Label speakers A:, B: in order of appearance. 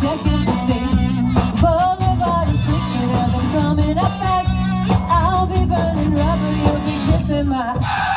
A: checking the safe. Boulevard is I'm coming up fast. I'll be burning rubber, you'll be kissing my.